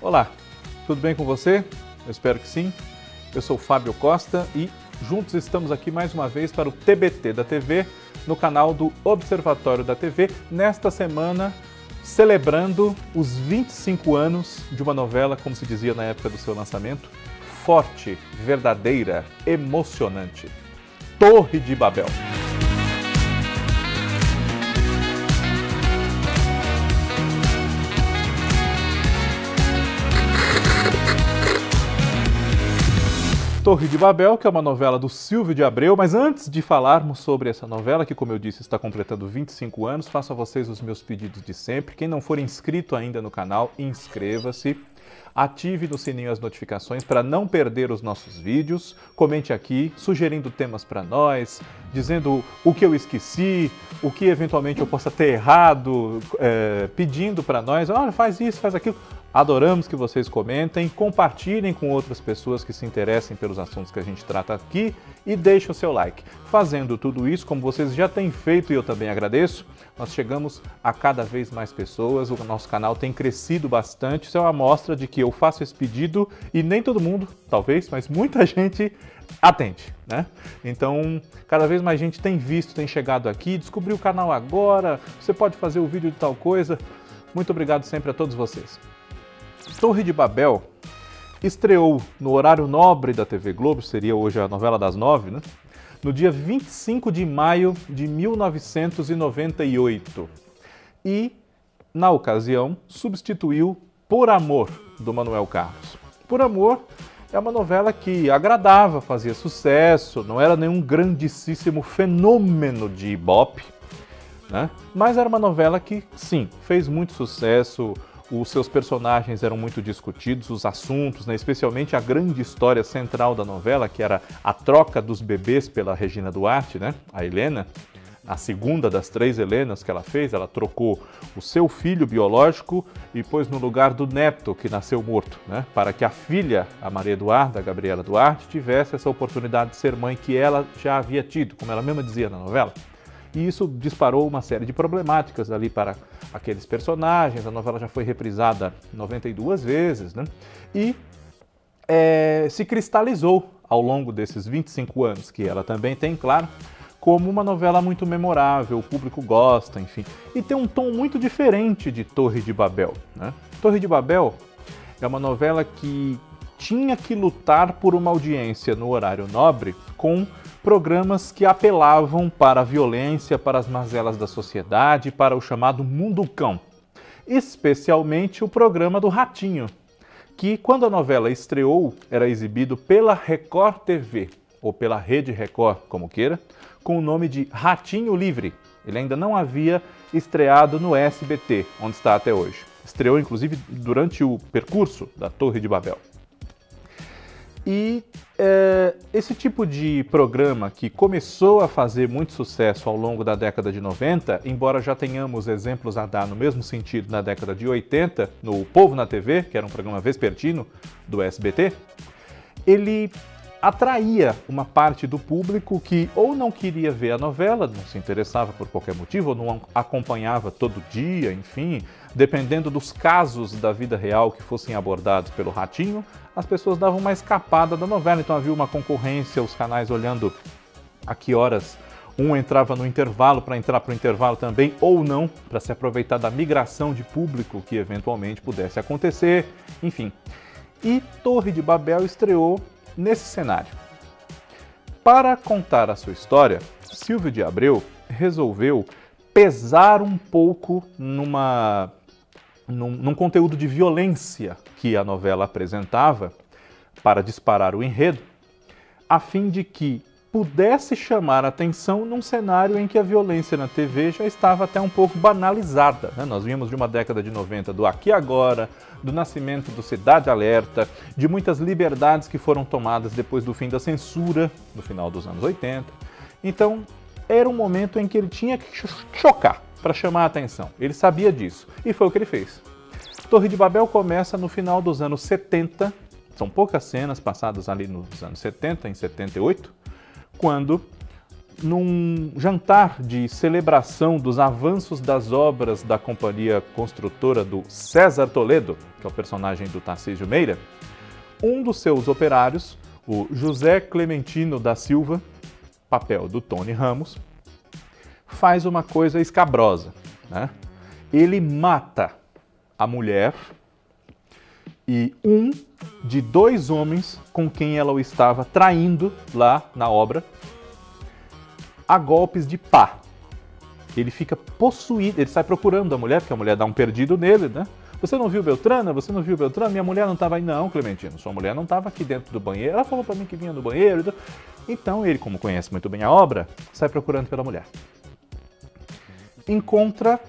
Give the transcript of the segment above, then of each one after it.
Olá, tudo bem com você? Eu espero que sim. Eu sou Fábio Costa e juntos estamos aqui mais uma vez para o TBT da TV, no canal do Observatório da TV, nesta semana celebrando os 25 anos de uma novela, como se dizia na época do seu lançamento, forte, verdadeira, emocionante. Torre de Babel. Torre de Babel, que é uma novela do Silvio de Abreu, mas antes de falarmos sobre essa novela, que como eu disse está completando 25 anos, faço a vocês os meus pedidos de sempre. Quem não for inscrito ainda no canal, inscreva-se. Ative no sininho as notificações para não perder os nossos vídeos. Comente aqui, sugerindo temas para nós, dizendo o que eu esqueci, o que eventualmente eu possa ter errado, é, pedindo para nós, olha, faz isso, faz aquilo. Adoramos que vocês comentem, compartilhem com outras pessoas que se interessem pelos assuntos que a gente trata aqui e deixem o seu like. Fazendo tudo isso, como vocês já têm feito e eu também agradeço, nós chegamos a cada vez mais pessoas, o nosso canal tem crescido bastante. Isso é uma amostra de que eu faço esse pedido e nem todo mundo, talvez, mas muita gente atende, né? Então, cada vez mais gente tem visto, tem chegado aqui, descobriu o canal agora, você pode fazer o vídeo de tal coisa. Muito obrigado sempre a todos vocês. Torre de Babel estreou no horário nobre da TV Globo, seria hoje a novela das nove, né? No dia 25 de maio de 1998. E, na ocasião, substituiu Por Amor, do Manuel Carlos. Por Amor é uma novela que agradava, fazia sucesso, não era nenhum grandíssimo fenômeno de ibope, né? mas era uma novela que, sim, fez muito sucesso, os seus personagens eram muito discutidos, os assuntos, né, especialmente a grande história central da novela, que era a troca dos bebês pela Regina Duarte, né, a Helena. A segunda das três Helenas que ela fez, ela trocou o seu filho biológico e pôs no lugar do neto que nasceu morto, né? para que a filha, a Maria Eduarda, a Gabriela Duarte, tivesse essa oportunidade de ser mãe que ela já havia tido, como ela mesma dizia na novela e isso disparou uma série de problemáticas ali para aqueles personagens. A novela já foi reprisada 92 vezes, né? E é, se cristalizou ao longo desses 25 anos que ela também tem, claro, como uma novela muito memorável, o público gosta, enfim. E tem um tom muito diferente de Torre de Babel. Né? Torre de Babel é uma novela que tinha que lutar por uma audiência no horário nobre com programas que apelavam para a violência, para as mazelas da sociedade, para o chamado mundo cão. Especialmente o programa do Ratinho, que quando a novela estreou era exibido pela Record TV, ou pela Rede Record, como queira, com o nome de Ratinho Livre. Ele ainda não havia estreado no SBT, onde está até hoje. Estreou inclusive durante o percurso da Torre de Babel. E é, esse tipo de programa que começou a fazer muito sucesso ao longo da década de 90, embora já tenhamos exemplos a dar no mesmo sentido na década de 80, no Povo na TV, que era um programa vespertino do SBT, ele atraía uma parte do público que ou não queria ver a novela, não se interessava por qualquer motivo, ou não acompanhava todo dia, enfim, dependendo dos casos da vida real que fossem abordados pelo Ratinho, as pessoas davam uma escapada da novela, então havia uma concorrência, os canais olhando a que horas um entrava no intervalo para entrar para o intervalo também, ou não, para se aproveitar da migração de público que eventualmente pudesse acontecer, enfim. E Torre de Babel estreou nesse cenário. Para contar a sua história, Silvio de Abreu resolveu pesar um pouco numa, num, num conteúdo de violência que a novela apresentava para disparar o enredo, a fim de que pudesse chamar atenção num cenário em que a violência na TV já estava até um pouco banalizada. Né? Nós vimos de uma década de 90 do Aqui Agora, do nascimento do Cidade Alerta, de muitas liberdades que foram tomadas depois do fim da censura, no final dos anos 80. Então, era um momento em que ele tinha que chocar para chamar a atenção. Ele sabia disso e foi o que ele fez. Torre de Babel começa no final dos anos 70, são poucas cenas passadas ali nos anos 70, em 78, quando num jantar de celebração dos avanços das obras da companhia construtora do César Toledo, que é o personagem do Tarcísio Meira, um dos seus operários, o José Clementino da Silva, papel do Tony Ramos, faz uma coisa escabrosa. Né? Ele mata a mulher e um de dois homens com quem ela o estava traindo lá na obra a golpes de pá. Ele fica possuído, ele sai procurando a mulher, porque a mulher dá um perdido nele, né? Você não viu Beltrana? Você não viu Beltrana? Minha mulher não estava aí. Não, Clementino, sua mulher não estava aqui dentro do banheiro. Ela falou para mim que vinha no banheiro. Então ele, como conhece muito bem a obra, sai procurando pela mulher. Encontra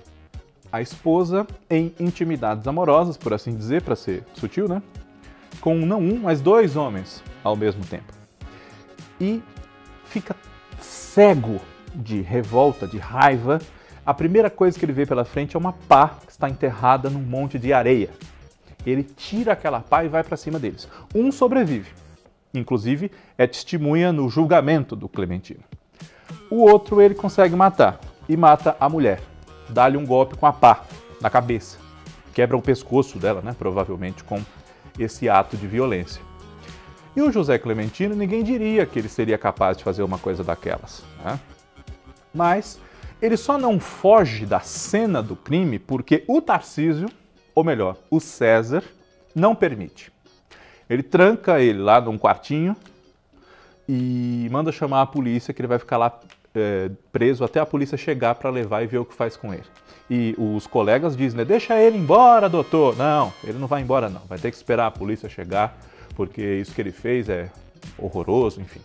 a esposa em intimidades amorosas, por assim dizer, para ser sutil, né? Com não um, mas dois homens ao mesmo tempo. E fica cego de revolta, de raiva, a primeira coisa que ele vê pela frente é uma pá que está enterrada num monte de areia. Ele tira aquela pá e vai para cima deles. Um sobrevive, inclusive é testemunha no julgamento do Clementino. O outro ele consegue matar e mata a mulher. Dá-lhe um golpe com a pá na cabeça. Quebra o pescoço dela, né? Provavelmente com esse ato de violência. E o José Clementino, ninguém diria que ele seria capaz de fazer uma coisa daquelas. Né? Mas ele só não foge da cena do crime porque o Tarcísio, ou melhor, o César, não permite. Ele tranca ele lá num quartinho e manda chamar a polícia, que ele vai ficar lá é, preso até a polícia chegar para levar e ver o que faz com ele. E os colegas dizem, né, deixa ele embora, doutor. Não, ele não vai embora não, vai ter que esperar a polícia chegar porque isso que ele fez é horroroso, enfim.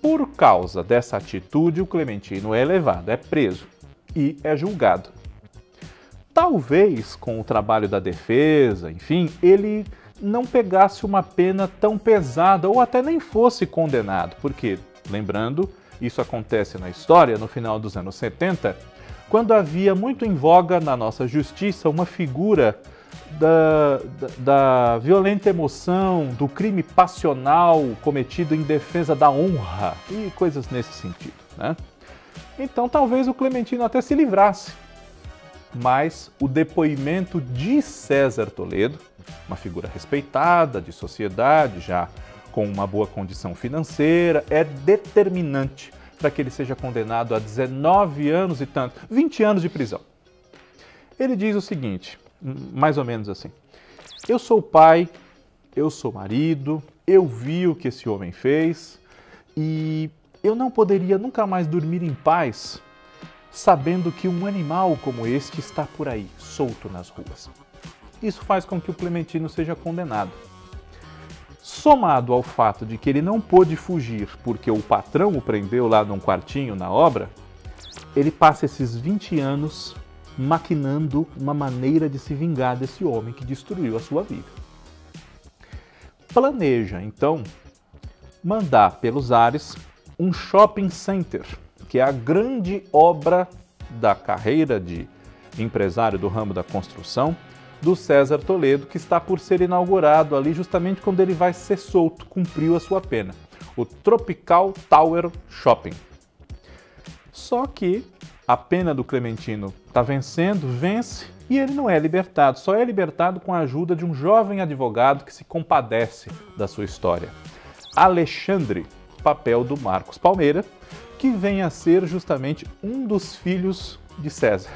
Por causa dessa atitude, o Clementino é levado, é preso e é julgado. Talvez com o trabalho da defesa, enfim, ele não pegasse uma pena tão pesada ou até nem fosse condenado, porque, lembrando, isso acontece na história no final dos anos 70, quando havia muito em voga na nossa justiça uma figura da, da, da, violenta emoção, do crime passional cometido em defesa da honra e coisas nesse sentido. Né? Então talvez o Clementino até se livrasse. Mas o depoimento de César Toledo, uma figura respeitada de sociedade, já com uma boa condição financeira, é determinante para que ele seja condenado a 19 anos e tanto, 20 anos de prisão. Ele diz o seguinte: mais ou menos assim. Eu sou pai, eu sou marido, eu vi o que esse homem fez e eu não poderia nunca mais dormir em paz sabendo que um animal como este está por aí, solto nas ruas. Isso faz com que o Clementino seja condenado. Somado ao fato de que ele não pôde fugir porque o patrão o prendeu lá num quartinho na obra, ele passa esses 20 anos maquinando uma maneira de se vingar desse homem que destruiu a sua vida. Planeja, então, mandar pelos ares um shopping center, que é a grande obra da carreira de empresário do ramo da construção do César Toledo, que está por ser inaugurado ali justamente quando ele vai ser solto, cumpriu a sua pena. O Tropical Tower Shopping. Só que a pena do Clementino está vencendo, vence e ele não é libertado. Só é libertado com a ajuda de um jovem advogado que se compadece da sua história. Alexandre, papel do Marcos Palmeira, que vem a ser justamente um dos filhos de César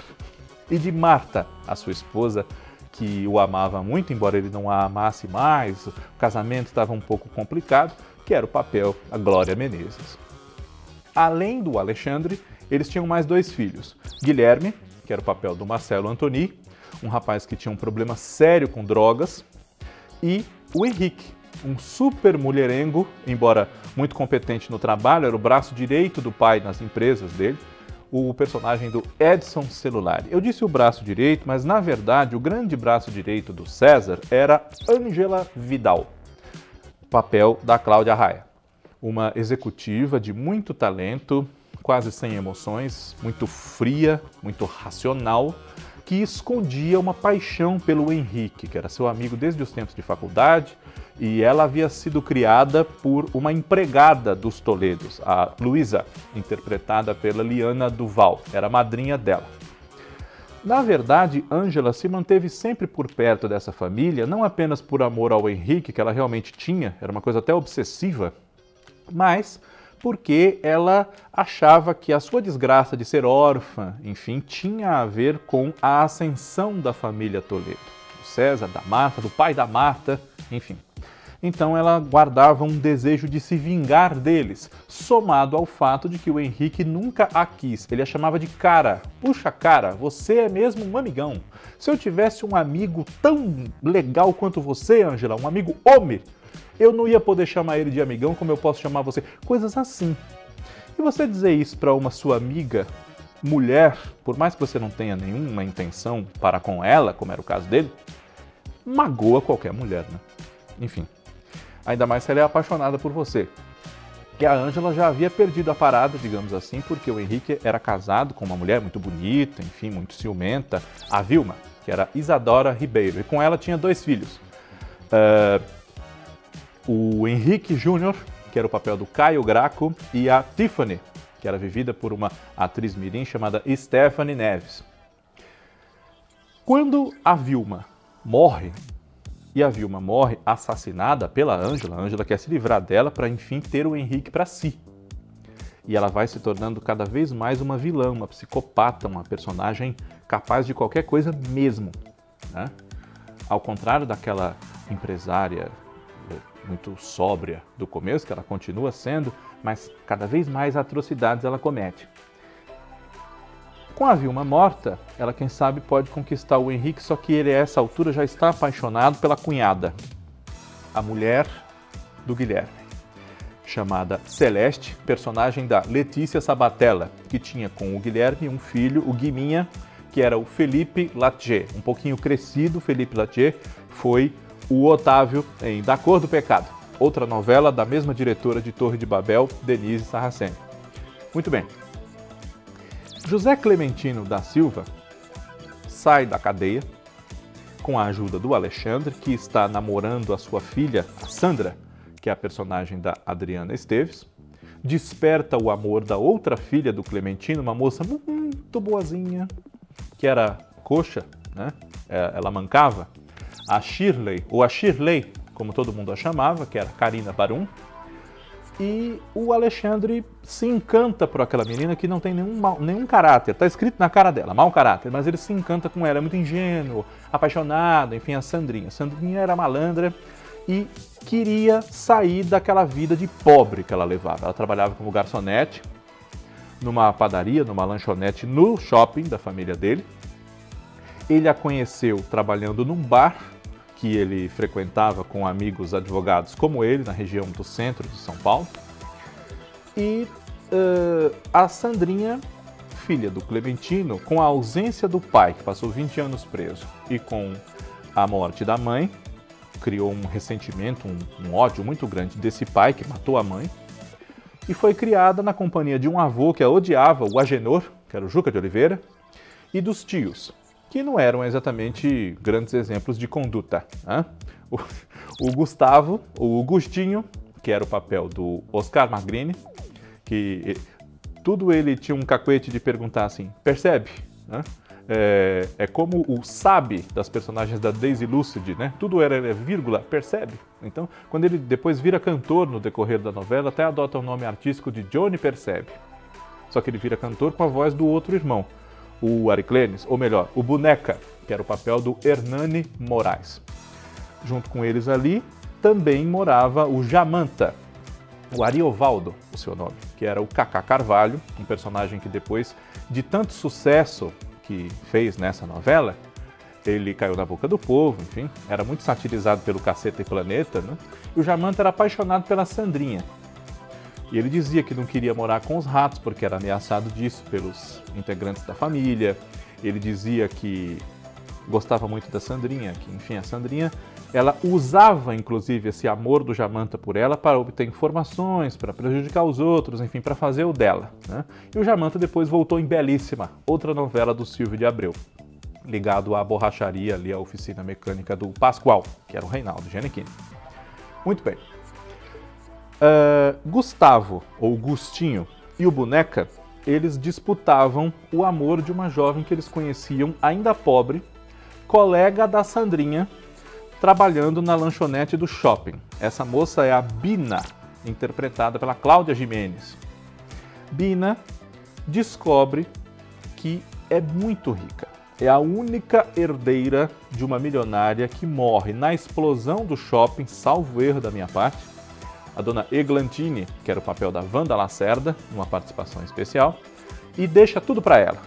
e de Marta, a sua esposa, que o amava muito, embora ele não a amasse mais, o casamento estava um pouco complicado, que era o papel da Glória Menezes. Além do Alexandre, eles tinham mais dois filhos: Guilherme, que era o papel do Marcelo Antoni, um rapaz que tinha um problema sério com drogas, e o Henrique, um super mulherengo, embora muito competente no trabalho, era o braço direito do pai nas empresas dele, o personagem do Edson Celulari. Eu disse o braço direito, mas na verdade o grande braço direito do César era Angela Vidal, papel da Cláudia Raia, uma executiva de muito talento, quase sem emoções, muito fria, muito racional, que escondia uma paixão pelo Henrique, que era seu amigo desde os tempos de faculdade, e ela havia sido criada por uma empregada dos Toledos, a Luísa, interpretada pela Liana Duval, era madrinha dela. Na verdade, Angela se manteve sempre por perto dessa família, não apenas por amor ao Henrique, que ela realmente tinha, era uma coisa até obsessiva, mas porque ela achava que a sua desgraça de ser órfã, enfim, tinha a ver com a ascensão da família Toledo, do César, da Marta, do pai da Marta, enfim. Então ela guardava um desejo de se vingar deles, somado ao fato de que o Henrique nunca a quis. Ele a chamava de cara. Puxa, cara, você é mesmo um amigão. Se eu tivesse um amigo tão legal quanto você, Angela, um amigo homem, eu não ia poder chamar ele de amigão como eu posso chamar você. Coisas assim. E você dizer isso para uma sua amiga mulher, por mais que você não tenha nenhuma intenção para com ela, como era o caso dele, magoa qualquer mulher, né? Enfim ainda mais se ela é apaixonada por você. E a Ângela já havia perdido a parada, digamos assim, porque o Henrique era casado com uma mulher muito bonita, enfim, muito ciumenta, a Vilma, que era Isadora Ribeiro, e com ela tinha dois filhos. Uh, o Henrique Júnior, que era o papel do Caio Graco, e a Tiffany, que era vivida por uma atriz mirim chamada Stephanie Neves. Quando a Vilma morre, e a Vilma morre assassinada pela Ângela. A Ângela quer se livrar dela para enfim ter o Henrique para si. E ela vai se tornando cada vez mais uma vilã, uma psicopata, uma personagem capaz de qualquer coisa mesmo. Né? Ao contrário daquela empresária muito sóbria do começo, que ela continua sendo, mas cada vez mais atrocidades ela comete. Com a Vilma morta, ela quem sabe pode conquistar o Henrique, só que ele a essa altura já está apaixonado pela cunhada, a mulher do Guilherme, chamada Celeste, personagem da Letícia Sabatella, que tinha com o Guilherme um filho, o Guiminha, que era o Felipe Latier. Um pouquinho crescido, Felipe Latier foi o Otávio em Da Cor do Pecado, outra novela da mesma diretora de Torre de Babel, Denise Sarraceni. Muito bem, José Clementino da Silva sai da cadeia com a ajuda do Alexandre, que está namorando a sua filha, a Sandra, que é a personagem da Adriana Esteves. Desperta o amor da outra filha do Clementino, uma moça muito boazinha, que era coxa, né? É, ela mancava. A Shirley, ou a Shirley, como todo mundo a chamava, que era Karina Barum, e o Alexandre se encanta por aquela menina que não tem nenhum, mal, nenhum caráter. Está escrito na cara dela, mau caráter, mas ele se encanta com ela. É muito ingênuo, apaixonado, enfim, a Sandrinha. A Sandrinha era malandra e queria sair daquela vida de pobre que ela levava. Ela trabalhava como garçonete numa padaria, numa lanchonete no shopping da família dele. Ele a conheceu trabalhando num bar que ele frequentava com amigos advogados como ele, na região do centro de São Paulo. E uh, a Sandrinha, filha do Clementino, com a ausência do pai, que passou 20 anos preso, e com a morte da mãe, criou um ressentimento, um, um ódio muito grande desse pai que matou a mãe, e foi criada na companhia de um avô que a odiava, o Agenor, que era o Juca de Oliveira, e dos tios, que não eram exatamente grandes exemplos de conduta. Né? O, o, Gustavo, o Gustinho, que era o papel do Oscar Magrini, que tudo ele tinha um cacuete de perguntar assim, percebe? Né? É, é, como o sabe das personagens da Daisy Lucid, né? Tudo era é, vírgula, percebe? Então, quando ele depois vira cantor no decorrer da novela, até adota o nome artístico de Johnny Percebe. Só que ele vira cantor com a voz do outro irmão o Ariclenes, ou melhor, o Boneca, que era o papel do Hernani Moraes. Junto com eles ali também morava o Jamanta, o Ariovaldo, o seu nome, que era o Cacá Carvalho, um personagem que depois de tanto sucesso que fez nessa novela, ele caiu na boca do povo, enfim, era muito satirizado pelo Caceta e Planeta, né? E o Jamanta era apaixonado pela Sandrinha, e ele dizia que não queria morar com os ratos porque era ameaçado disso pelos integrantes da família. Ele dizia que gostava muito da Sandrinha, que enfim, a Sandrinha, ela usava inclusive esse amor do Jamanta por ela para obter informações, para prejudicar os outros, enfim, para fazer o dela. Né? E o Jamanta depois voltou em Belíssima, outra novela do Silvio de Abreu. ligado à borracharia ali, à oficina mecânica do Pascoal, que era o Reinaldo Giannichini. Muito bem. Uh, Gustavo, ou Gustinho, e o Boneca, eles disputavam o amor de uma jovem que eles conheciam ainda pobre, colega da Sandrinha, trabalhando na lanchonete do shopping. Essa moça é a Bina, interpretada pela Cláudia Jimenez. Bina descobre que é muito rica. É a única herdeira de uma milionária que morre na explosão do shopping, salvo erro da minha parte. A dona Eglantine, que era o papel da Wanda Lacerda, numa participação especial, e deixa tudo para ela.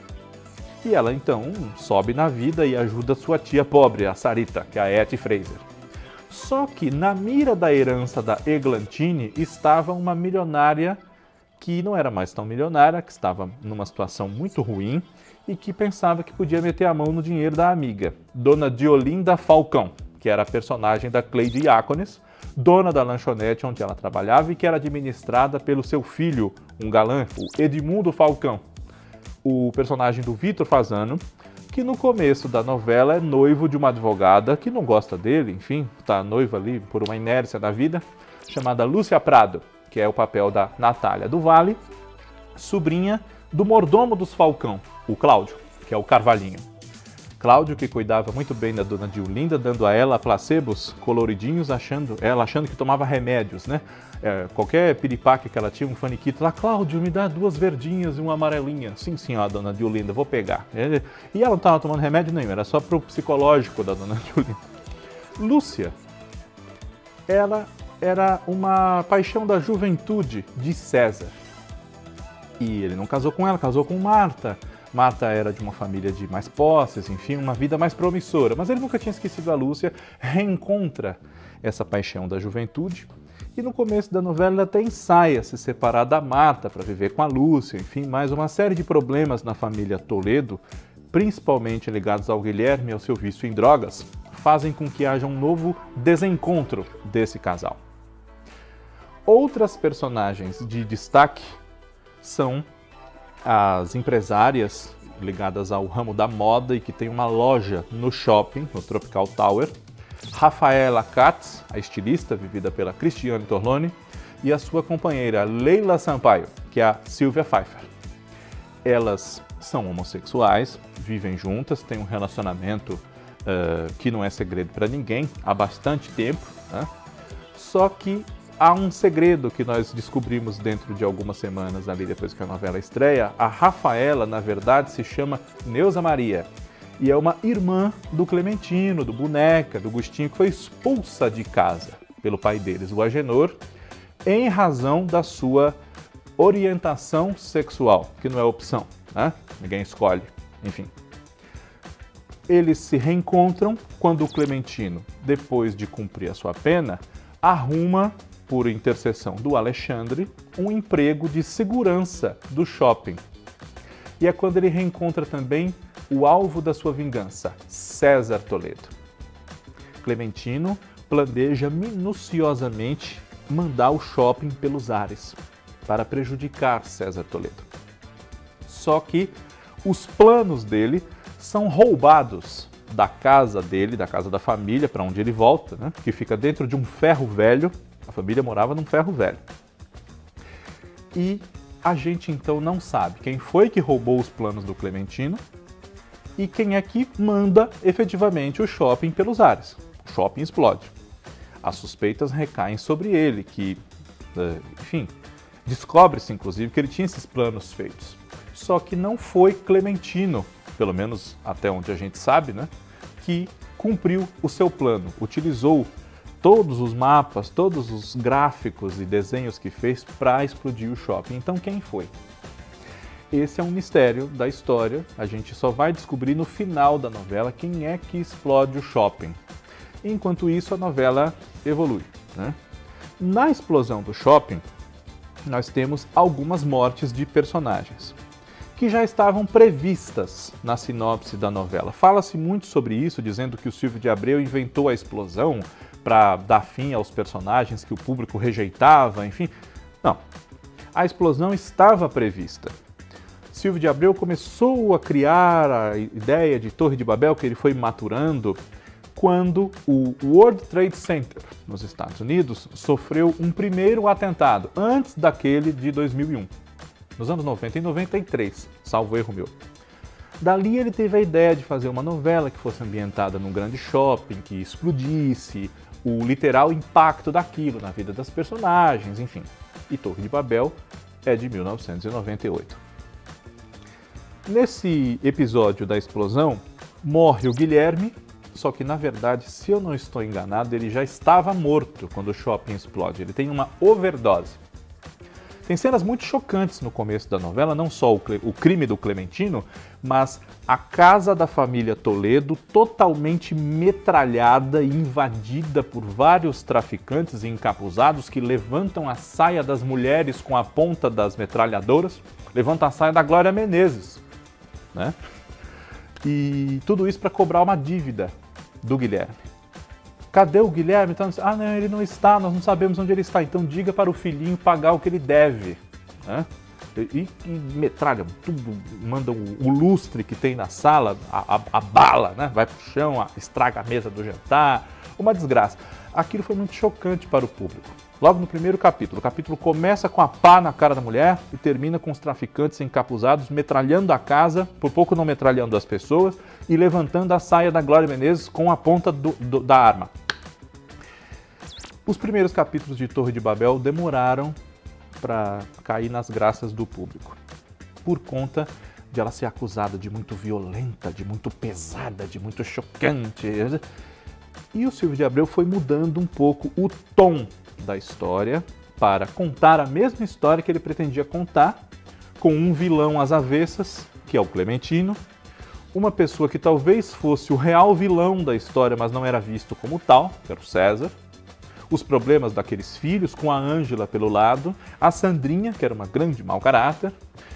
E ela então sobe na vida e ajuda sua tia pobre, a Sarita, que é a Etty Fraser. Só que na mira da herança da Eglantine estava uma milionária que não era mais tão milionária, que estava numa situação muito ruim e que pensava que podia meter a mão no dinheiro da amiga, Dona Diolinda Falcão, que era a personagem da Cleide Iacones, dona da lanchonete onde ela trabalhava e que era administrada pelo seu filho, um galã, o Edmundo Falcão, o personagem do Vitor Fazano, que no começo da novela é noivo de uma advogada que não gosta dele, enfim, está noiva ali por uma inércia da vida, chamada Lúcia Prado que é o papel da Natália do Vale, sobrinha do mordomo dos Falcão, o Cláudio, que é o Carvalhinho. Cláudio, que cuidava muito bem da dona Diolinda, dando a ela placebos coloridinhos, achando, ela achando que tomava remédios, né? É, qualquer piripaque que ela tinha, um faniquito lá, Cláudio, me dá duas verdinhas e uma amarelinha. Sim, senhora, dona Diolinda, vou pegar. E ela não estava tomando remédio nenhum, era só pro psicológico da dona Diolinda. Lúcia, ela era uma paixão da juventude de César. E ele não casou com ela, casou com Marta. Marta era de uma família de mais posses, enfim, uma vida mais promissora. Mas ele nunca tinha esquecido a Lúcia, reencontra essa paixão da juventude. E no começo da novela ele até ensaia se separar da Marta para viver com a Lúcia, enfim, mais uma série de problemas na família Toledo, principalmente ligados ao Guilherme e ao seu vício em drogas, fazem com que haja um novo desencontro desse casal. Outras personagens de destaque são as empresárias ligadas ao ramo da moda e que tem uma loja no shopping, no Tropical Tower. Rafaela Katz, a estilista vivida pela Cristiane Torlone, e a sua companheira Leila Sampaio, que é a Silvia Pfeiffer. Elas são homossexuais, vivem juntas, têm um relacionamento uh, que não é segredo para ninguém há bastante tempo, né? só que há um segredo que nós descobrimos dentro de algumas semanas ali depois que a novela estreia. A Rafaela, na verdade, se chama Neuza Maria e é uma irmã do Clementino, do Boneca, do Gustinho, que foi expulsa de casa pelo pai deles, o Agenor, em razão da sua orientação sexual, que não é opção, né? Ninguém escolhe, enfim. Eles se reencontram quando o Clementino, depois de cumprir a sua pena, arruma por intercessão do Alexandre, um emprego de segurança do shopping. E é quando ele reencontra também o alvo da sua vingança, César Toledo. Clementino planeja minuciosamente mandar o shopping pelos ares para prejudicar César Toledo. Só que os planos dele são roubados da casa dele, da casa da família, para onde ele volta, né? que fica dentro de um ferro velho a família morava num ferro velho. E a gente então não sabe quem foi que roubou os planos do Clementino e quem é que manda efetivamente o shopping pelos ares. O shopping explode. As suspeitas recaem sobre ele, que, eh, enfim, descobre-se inclusive que ele tinha esses planos feitos. Só que não foi Clementino, pelo menos até onde a gente sabe, né, que cumpriu o seu plano, utilizou todos os mapas, todos os gráficos e desenhos que fez para explodir o shopping. Então, quem foi? Esse é um mistério da história. A gente só vai descobrir no final da novela quem é que explode o shopping. Enquanto isso, a novela evolui. Né? Na explosão do shopping, nós temos algumas mortes de personagens que já estavam previstas na sinopse da novela. Fala-se muito sobre isso, dizendo que o Silvio de Abreu inventou a explosão para dar fim aos personagens que o público rejeitava, enfim. Não. A explosão estava prevista. Silvio de Abreu começou a criar a ideia de Torre de Babel, que ele foi maturando, quando o World Trade Center, nos Estados Unidos, sofreu um primeiro atentado, antes daquele de 2001, nos anos 90 e 93, salvo erro meu. Dali ele teve a ideia de fazer uma novela que fosse ambientada num grande shopping, que explodisse, o literal impacto daquilo na vida das personagens, enfim. E Torre de Babel é de 1998. Nesse episódio da explosão, morre o Guilherme, só que na verdade, se eu não estou enganado, ele já estava morto quando o shopping explode. Ele tem uma overdose. Tem cenas muito chocantes no começo da novela, não só o, o, crime do Clementino, mas a casa da família Toledo totalmente metralhada e invadida por vários traficantes encapuzados que levantam a saia das mulheres com a ponta das metralhadoras, levantam a saia da Glória Menezes, né? E tudo isso para cobrar uma dívida do Guilherme. Cadê o Guilherme? Então, ah, não, ele não está, nós não sabemos onde ele está. Então diga para o filhinho pagar o que ele deve. Né? E, e, metralham tudo, mandam o, o, lustre que tem na sala, a, a, a bala, né? vai para o chão, a, estraga a mesa do jantar, uma desgraça. Aquilo foi muito chocante para o público. Logo no primeiro capítulo, o capítulo começa com a pá na cara da mulher e termina com os traficantes encapuzados metralhando a casa, por pouco não metralhando as pessoas, e levantando a saia da Glória Menezes com a ponta do, do, da arma. Os primeiros capítulos de Torre de Babel demoraram para cair nas graças do público, por conta de ela ser acusada de muito violenta, de muito pesada, de muito chocante. E o Silvio de Abreu foi mudando um pouco o tom da história para contar a mesma história que ele pretendia contar, com um vilão às avessas, que é o Clementino, uma pessoa que talvez fosse o real vilão da história, mas não era visto como tal, que era o César, os problemas daqueles filhos, com a Ângela pelo lado, a Sandrinha, que era uma grande mau caráter,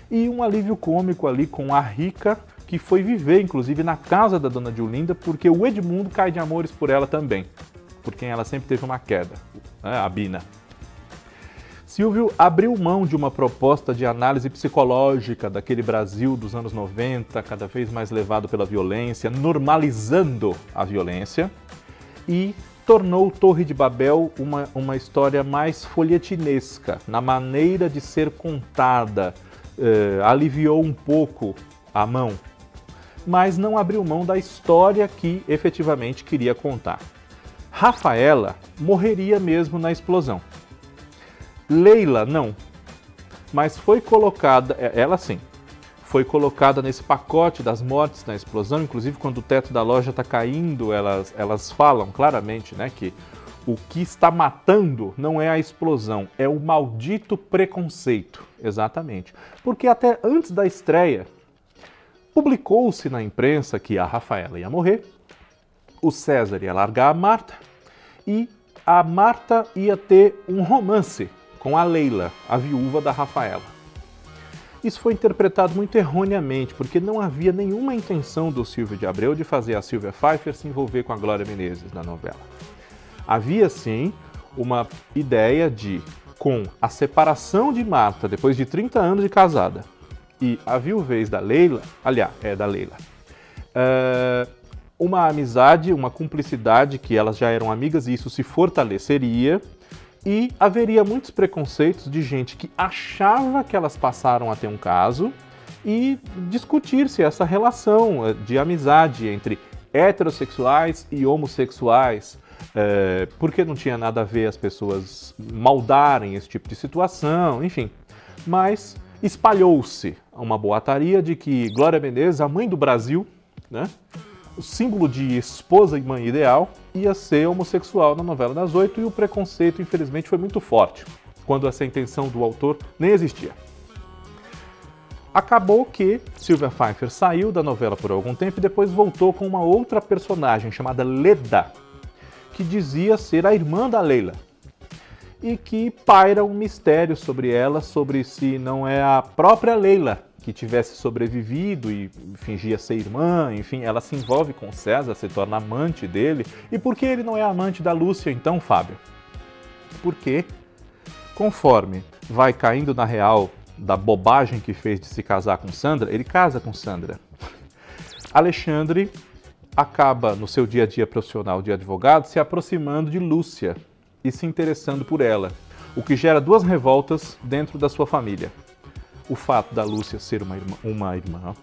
e um alívio cômico ali com a Rica, que foi viver, inclusive, na casa da dona Diolinda, porque o Edmundo cai de amores por ela também, por quem ela sempre teve uma queda, né, a Bina. Silvio abriu mão de uma proposta de análise psicológica daquele Brasil dos anos 90, cada vez mais levado pela violência, normalizando a violência, e tornou Torre de Babel uma, uma história mais folhetinesca, na maneira de ser contada, eh, aliviou um pouco a mão, mas não abriu mão da história que efetivamente queria contar. Rafaela morreria mesmo na explosão. Leila, não. Mas foi colocada, é, ela sim, foi colocada nesse pacote das mortes na explosão, inclusive quando o teto da loja está caindo, elas, elas falam claramente né, que o que está matando não é a explosão, é o maldito preconceito. Exatamente. Porque até antes da estreia, publicou-se na imprensa que a Rafaela ia morrer, o César ia largar a Marta e a Marta ia ter um romance com a Leila, a viúva da Rafaela. Isso foi interpretado muito erroneamente, porque não havia nenhuma intenção do Silvio de Abreu de fazer a Silvia Pfeiffer se envolver com a Glória Menezes na novela. Havia sim uma ideia de, com a separação de Marta depois de 30 anos de casada e a viuvez da Leila, aliás, é da Leila, é, uma amizade, uma cumplicidade que elas já eram amigas e isso se fortaleceria e haveria muitos preconceitos de gente que achava que elas passaram a ter um caso e discutir se essa relação eh, de amizade entre heterossexuais e homossexuais, é, porque não tinha nada a ver as pessoas maldarem esse tipo de situação, enfim. Mas espalhou-se uma boataria de que Glória Menezes, a mãe do Brasil, né, o símbolo de esposa e mãe ideal ia ser homossexual na novela das oito e o preconceito, infelizmente, foi muito forte, quando essa intenção do autor nem existia. Acabou que Sylvia Pfeiffer saiu da novela por algum tempo e depois voltou com uma outra personagem chamada Leda, que dizia ser a irmã da Leila. E que paira um mistério sobre ela, sobre se não é a própria Leila que tivesse sobrevivido e fingia ser irmã, enfim, ela se envolve com César, se torna amante dele. E por que ele não é amante da Lúcia então, Fábio? Porque, conforme vai caindo na real da bobagem que fez de se casar com Sandra, ele casa com Sandra. Alexandre acaba, no seu dia a dia profissional de advogado, se aproximando de Lúcia e se interessando por ela, o que gera duas revoltas dentro da sua família. O fato da Lúcia ser uma irmã, uma, irmã,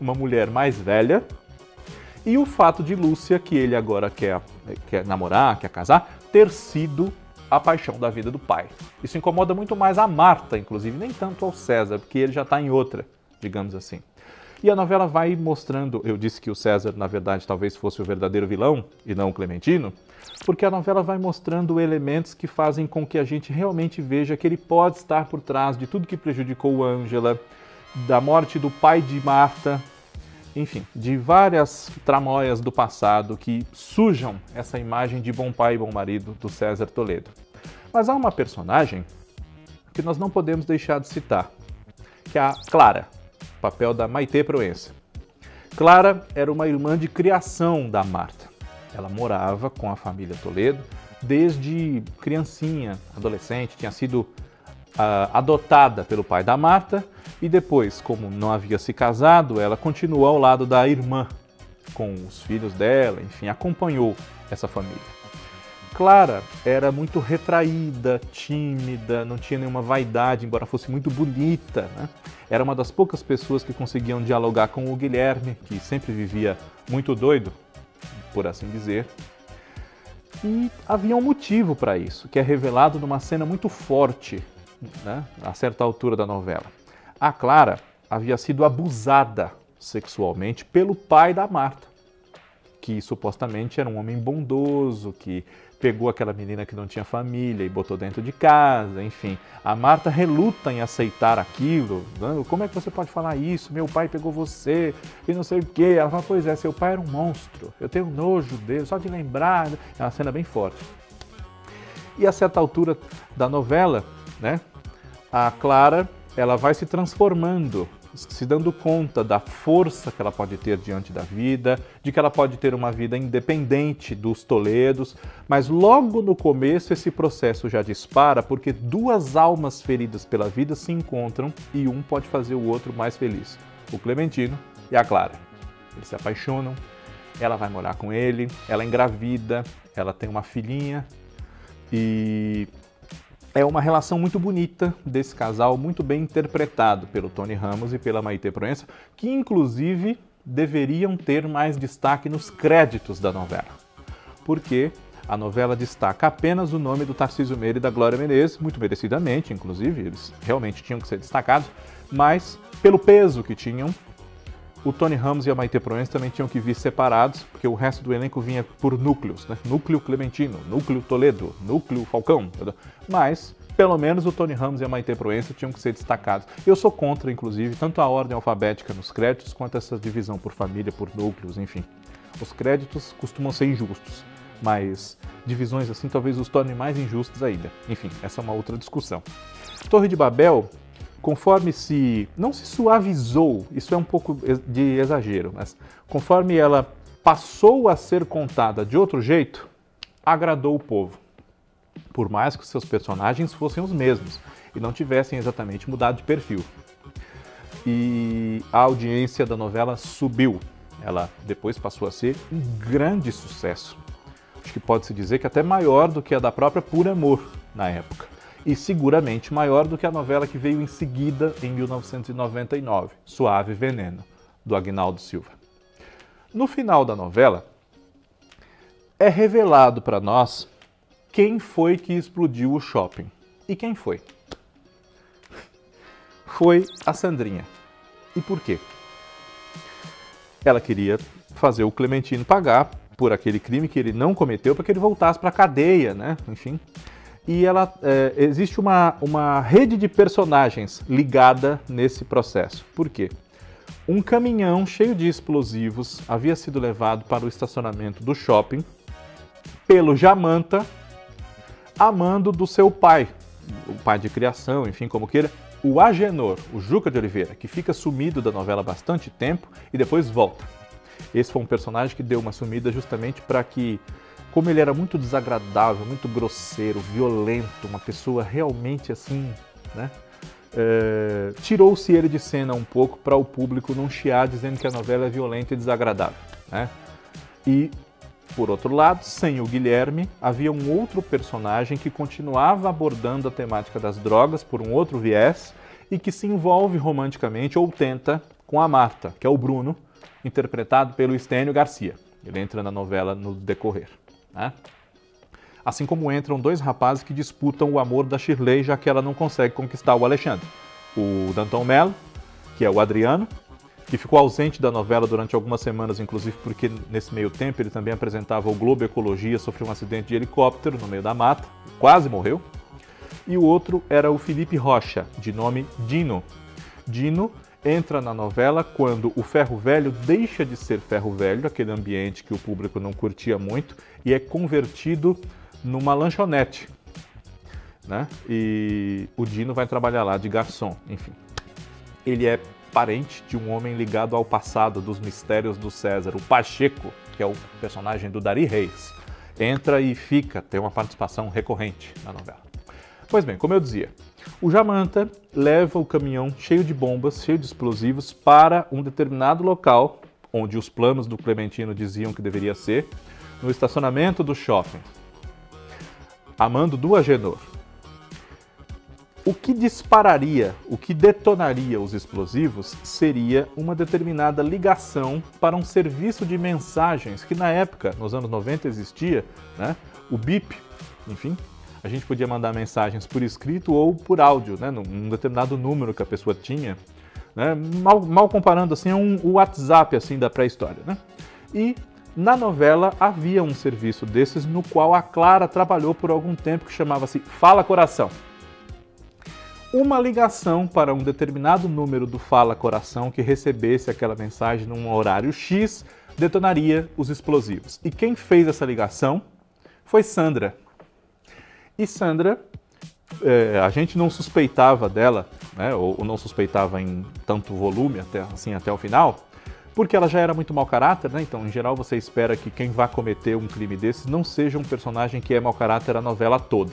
uma, mulher mais velha e o fato de Lúcia, que ele agora quer, quer namorar, quer casar, ter sido a paixão da vida do pai. Isso incomoda muito mais a Marta, inclusive, nem tanto ao César, porque ele já está em outra, digamos assim. E a novela vai mostrando, eu disse que o César, na verdade, talvez fosse o verdadeiro vilão e não o Clementino, porque a novela vai mostrando elementos que fazem com que a gente realmente veja que ele pode estar por trás de tudo que prejudicou Ângela, da morte do pai de Marta, enfim, de várias tramóias do passado que sujam essa imagem de bom pai e bom marido do César Toledo. Mas há uma personagem que nós não podemos deixar de citar, que é a Clara, papel da Maite Proença. Clara era uma irmã de criação da Marta. Ela morava com a família Toledo desde criancinha, adolescente, tinha sido uh, adotada pelo pai da Marta e depois, como não havia se casado, ela continuou ao lado da irmã, com os filhos dela, enfim, acompanhou essa família. Clara era muito retraída, tímida, não tinha nenhuma vaidade, embora fosse muito bonita. Né? Era uma das poucas pessoas que conseguiam dialogar com o Guilherme, que sempre vivia muito doido, por assim dizer. E havia um motivo para isso, que é revelado numa cena muito forte, né? a certa altura da novela. A Clara havia sido abusada sexualmente pelo pai da Marta, que supostamente era um homem bondoso, que pegou aquela menina que não tinha família e botou dentro de casa, enfim. A Marta reluta em aceitar aquilo. Como é que você pode falar isso? Meu pai pegou você e não sei o quê. Ela fala, pois é, seu pai era um monstro. Eu tenho nojo dele, só de lembrar. É uma cena bem forte. E a certa altura da novela, né, a Clara ela vai se transformando, se dando conta da força que ela pode ter diante da vida, de que ela pode ter uma vida independente dos Toledos, mas logo no começo esse processo já dispara porque duas almas feridas pela vida se encontram e um pode fazer o outro mais feliz: o Clementino e a Clara. Eles se apaixonam, ela vai morar com ele, ela engravida, ela tem uma filhinha e é uma relação muito bonita desse casal, muito bem interpretado pelo Tony Ramos e pela Maite Proença, que inclusive deveriam ter mais destaque nos créditos da novela. Porque a novela destaca apenas o nome do Tarcísio Meira e da Glória Menezes, muito merecidamente, inclusive, eles realmente tinham que ser destacados, mas pelo peso que tinham, o Tony Ramos e a Maite Proença também tinham que vir separados, porque o resto do elenco vinha por núcleos, né? Núcleo Clementino, Núcleo Toledo, Núcleo Falcão. Mas, pelo menos, o Tony Ramos e a Maite Proença tinham que ser destacados. Eu sou contra, inclusive, tanto a ordem alfabética nos créditos, quanto essa divisão por família, por núcleos, enfim. Os créditos costumam ser injustos, mas divisões assim talvez os tornem mais injustos ainda. Enfim, essa é uma outra discussão. Torre de Babel conforme se não se suavizou, isso é um pouco de exagero, mas conforme ela passou a ser contada de outro jeito, agradou o povo. Por mais que seus personagens fossem os mesmos e não tivessem exatamente mudado de perfil. E a audiência da novela subiu. Ela depois passou a ser um grande sucesso. Acho que pode-se dizer que até maior do que a da própria Por Amor na época e seguramente maior do que a novela que veio em seguida, em 1999, Suave Veneno, do Agnaldo Silva. No final da novela, é revelado para nós quem foi que explodiu o shopping. E quem foi? Foi a Sandrinha. E por quê? Ela queria fazer o Clementino pagar por aquele crime que ele não cometeu para que ele voltasse para a cadeia, né? Enfim e ela é, existe uma, uma rede de personagens ligada nesse processo. Por quê? Um caminhão cheio de explosivos havia sido levado para o estacionamento do shopping pelo Jamanta, amando do seu pai, o pai de criação, enfim, como queira, o Agenor, o Juca de Oliveira, que fica sumido da novela bastante tempo e depois volta. Esse foi um personagem que deu uma sumida justamente para que como ele era muito desagradável, muito grosseiro, violento, uma pessoa realmente assim, né? é, tirou-se ele de cena um pouco para o público não chiar dizendo que a novela é violenta e desagradável. Né? E, por outro lado, sem o Guilherme, havia um outro personagem que continuava abordando a temática das drogas por um outro viés e que se envolve romanticamente ou tenta com a Marta, que é o Bruno, interpretado pelo Estênio Garcia. Ele entra na novela no decorrer. Né? Assim como entram dois rapazes que disputam o amor da Shirley, já que ela não consegue conquistar o Alexandre. O Danton Mello, que é o Adriano, que ficou ausente da novela durante algumas semanas, inclusive porque nesse meio tempo ele também apresentava o Globo Ecologia, sofreu um acidente de helicóptero no meio da mata, quase morreu. E o outro era o Felipe Rocha, de nome Dino. Dino entra na novela quando o ferro velho deixa de ser ferro velho, aquele ambiente que o público não curtia muito, e é convertido numa lanchonete. Né? E o Dino vai trabalhar lá de garçom, enfim. Ele é parente de um homem ligado ao passado dos mistérios do César, o Pacheco, que é o personagem do Dari Reis. Entra e fica, tem uma participação recorrente na novela. Pois bem, como eu dizia, o Jamanta leva o caminhão cheio de bombas, cheio de explosivos, para um determinado local, onde os planos do Clementino diziam que deveria ser, no estacionamento do shopping amando do Agenor, o que dispararia, o que detonaria os explosivos seria uma determinada ligação para um serviço de mensagens que na época, nos anos 90, existia, né? o BIP, enfim, a gente podia mandar mensagens por escrito ou por áudio, né? num determinado número que a pessoa tinha, né? mal, mal comparando assim um, WhatsApp assim da pré-história. Né? E na novela havia um serviço desses no qual a Clara trabalhou por algum tempo que chamava-se Fala Coração. Uma ligação para um determinado número do Fala Coração que recebesse aquela mensagem num horário X detonaria os explosivos. E quem fez essa ligação foi Sandra. E Sandra, é, a gente não suspeitava dela, né, ou, ou não suspeitava em tanto volume até, assim, até o final, porque ela já era muito mau caráter, né? Então, em geral, você espera que quem vá cometer um crime desses não seja um personagem que é mau caráter a novela toda.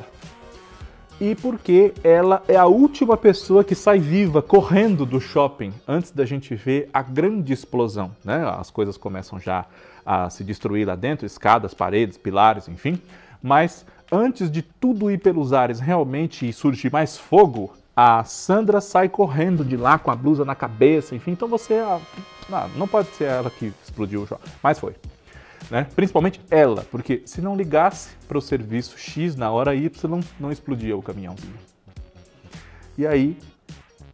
E porque ela é a última pessoa que sai viva correndo do shopping antes da gente ver a grande explosão, né? As coisas começam já a se destruir lá dentro, escadas, paredes, pilares, enfim. Mas antes de tudo ir pelos ares realmente surgir mais fogo, a Sandra sai correndo de lá com a blusa na cabeça, enfim. Então você. Ah, não, pode ser ela que explodiu o mas foi. Né? Principalmente ela, porque se não ligasse para o serviço X na hora Y, não explodia o caminhãozinho. E aí,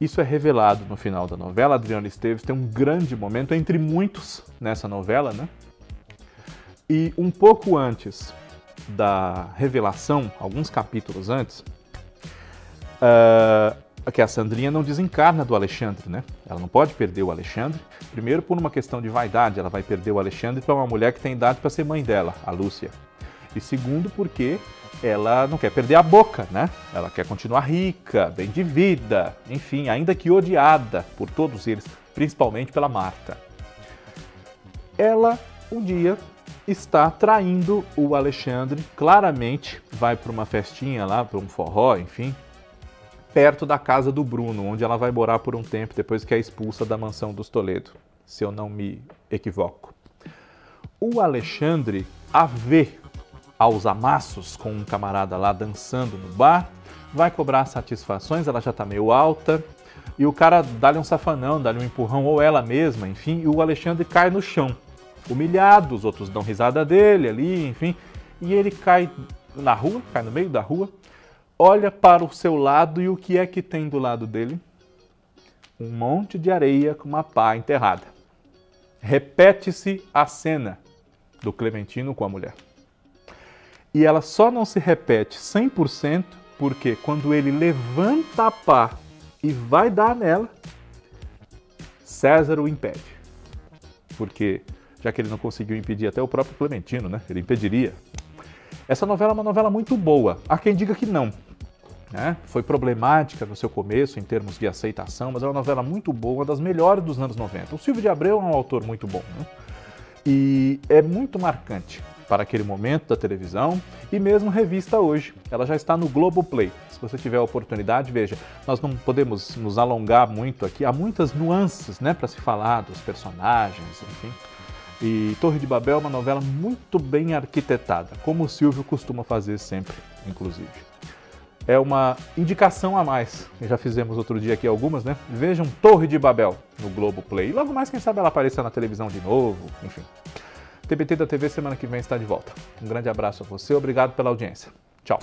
isso é revelado no final da novela. Adriana Esteves tem um grande momento, entre muitos nessa novela, né? E um pouco antes da revelação, alguns capítulos antes, uh, que a Sandrinha não desencarna do Alexandre, né? Ela não pode perder o Alexandre. Primeiro, por uma questão de vaidade, ela vai perder o Alexandre para uma mulher que tem idade para ser mãe dela, a Lúcia. E segundo, porque ela não quer perder a boca, né? Ela quer continuar rica, bem de vida, enfim, ainda que odiada por todos eles, principalmente pela Marta. Ela, um dia, está traindo o Alexandre, claramente vai para uma festinha lá, para um forró, enfim, perto da casa do Bruno, onde ela vai morar por um tempo depois que é expulsa da mansão dos Toledo, se eu não me equivoco. O Alexandre a vê aos amassos com um camarada lá dançando no bar, vai cobrar satisfações, ela já está meio alta, e o cara dá-lhe um safanão, dá-lhe um empurrão, ou ela mesma, enfim, e o Alexandre cai no chão, humilhado, os outros dão risada dele ali, enfim, e ele cai na rua, cai no meio da rua, olha para o seu lado e o que é que tem do lado dele? Um monte de areia com uma pá enterrada. Repete-se a cena do Clementino com a mulher. E ela só não se repete 100% porque quando ele levanta a pá e vai dar nela, César o impede. Porque, já que ele não conseguiu impedir até o próprio Clementino, né? Ele impediria. Essa novela é uma novela muito boa. Há quem diga que não. Né? Foi problemática no seu começo em termos de aceitação, mas é uma novela muito boa, uma das melhores dos anos 90. O Silvio de Abreu é um autor muito bom né? e é muito marcante. para aquele momento da televisão e mesmo revista hoje. Ela já está no Globoplay. Se você tiver a oportunidade, veja. Nós não podemos nos alongar muito aqui, há muitas nuances né, para se falar dos personagens, enfim. E Torre de Babel é uma novela muito bem arquitetada, como o Silvio costuma fazer sempre, inclusive. É uma indicação a mais. Já fizemos outro dia aqui algumas, né? Vejam Torre de Babel no Globo Play. Logo mais, quem sabe ela apareça na televisão de novo, enfim. TBT da TV semana que vem está de volta. Um grande abraço a você, obrigado pela audiência. Tchau.